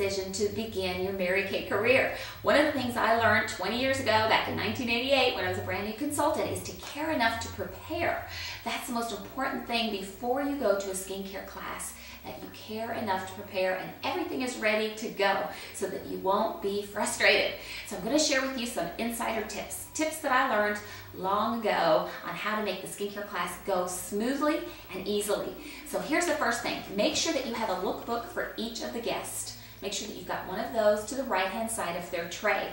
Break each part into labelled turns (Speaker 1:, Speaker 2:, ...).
Speaker 1: in your Mary Kay career. One of the things I learned 20 years ago, back in 1988, when I was a brand new consultant, is to care enough to prepare. That's the most important thing before you go to a skincare class that you care enough to prepare and everything is ready to go so that you won't be frustrated. So I'm going to share with you some insider tips, tips that I learned long ago on how to make the skincare class go smoothly and easily. So here's the first thing. Make sure that you have a lookbook for each of the guests. Make sure that you've got one of those to the right hand side of their tray.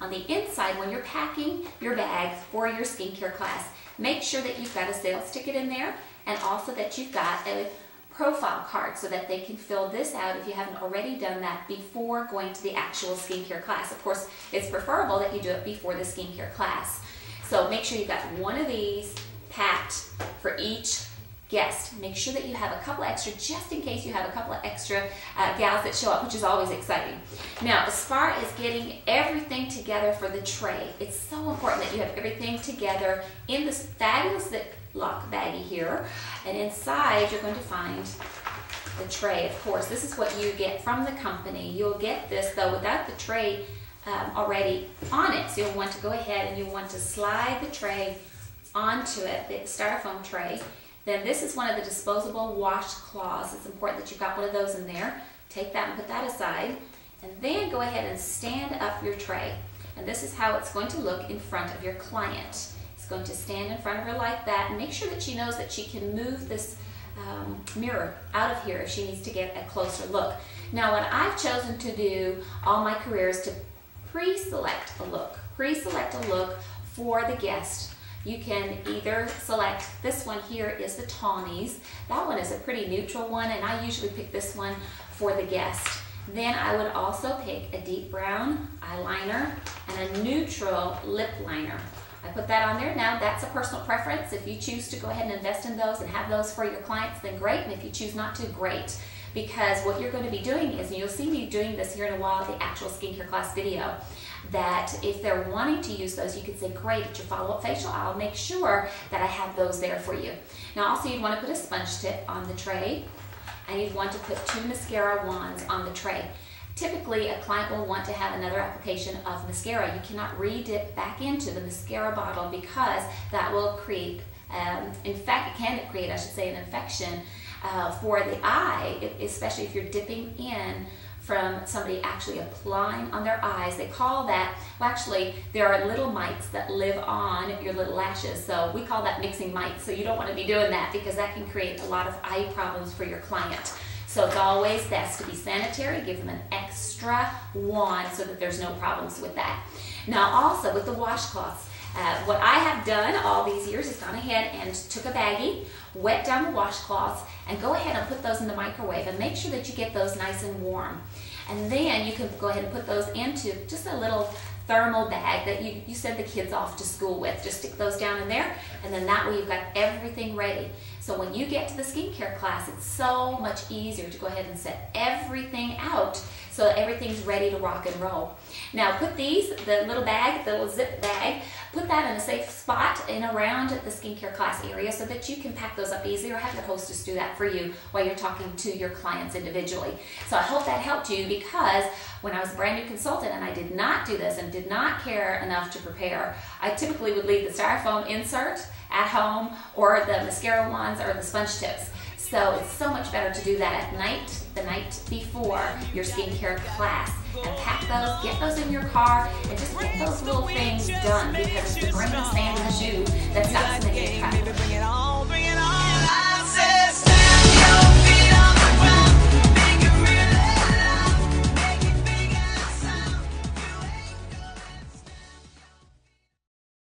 Speaker 1: On the inside, when you're packing your bag for your skincare class, make sure that you've got a sales ticket in there and also that you've got a profile card so that they can fill this out if you haven't already done that before going to the actual skincare class. Of course, it's preferable that you do it before the skincare class. So make sure you've got one of these packed for each guest. Make sure that you have a couple extra just in case you have a couple of extra uh, gals that show up, which is always exciting. Now, as far as getting everything together for the tray, it's so important that you have everything together in this fabulous lock baggie here. And inside you're going to find the tray, of course. This is what you get from the company. You'll get this though without the tray um, already on it. So you'll want to go ahead and you'll want to slide the tray onto it, the styrofoam tray. Then this is one of the disposable washcloths. It's important that you've got one of those in there. Take that and put that aside. And then go ahead and stand up your tray. And this is how it's going to look in front of your client It's going to stand in front of her like that and make sure that she knows that she can move this um, mirror out of here if she needs to get a closer look. Now what I've chosen to do all my career is to pre-select a look. Pre-select a look for the guest. You can either select, this one here is the Tawny's. That one is a pretty neutral one and I usually pick this one for the guest. Then I would also pick a deep brown eyeliner and a neutral lip liner. I put that on there. Now that's a personal preference. If you choose to go ahead and invest in those and have those for your clients, then great. And if you choose not to, great. Because what you're going to be doing is, and you'll see me doing this here in a while, the actual skincare class video, that if they're wanting to use those, you could say, great, at your follow-up facial, I'll make sure that I have those there for you. Now also you'd want to put a sponge tip on the tray, and you'd want to put two mascara wands on the tray. Typically, a client will want to have another application of mascara. You cannot re-dip back into the mascara bottle because that will create, um, in fact, it can create, I should say, an infection uh, for the eye, especially if you're dipping in from somebody actually applying on their eyes. They call that, well actually there are little mites that live on your little lashes. So we call that mixing mites. So you don't want to be doing that because that can create a lot of eye problems for your client. So it's always best to be sanitary, give them an extra wand so that there's no problems with that. Now also with the washcloths, uh, what I have done all these years is gone ahead and took a baggie, wet down the washcloths, and go ahead and put those in the microwave and make sure that you get those nice and warm. And then you can go ahead and put those into just a little thermal bag that you, you send the kids off to school with. Just stick those down in there, and then that way you've got everything ready. So when you get to the skincare class, it's so much easier to go ahead and set everything out so that everything's ready to rock and roll. Now put these, the little bag, the little zip bag, put that in a safe spot and around the skincare class area so that you can pack those up easily or have your hostess do that for you while you're talking to your clients individually. So I hope that helped you because when I was a brand new consultant and I did not do this and did not care enough to prepare, I typically would leave the styrofoam insert at home or the mascara wands or the sponge tips. So it's so much better to do that at night, the night before your skincare class. And pack those, get those in your car, and just get those little things done because it's the brain, sand, and the shoe that stops making traffic.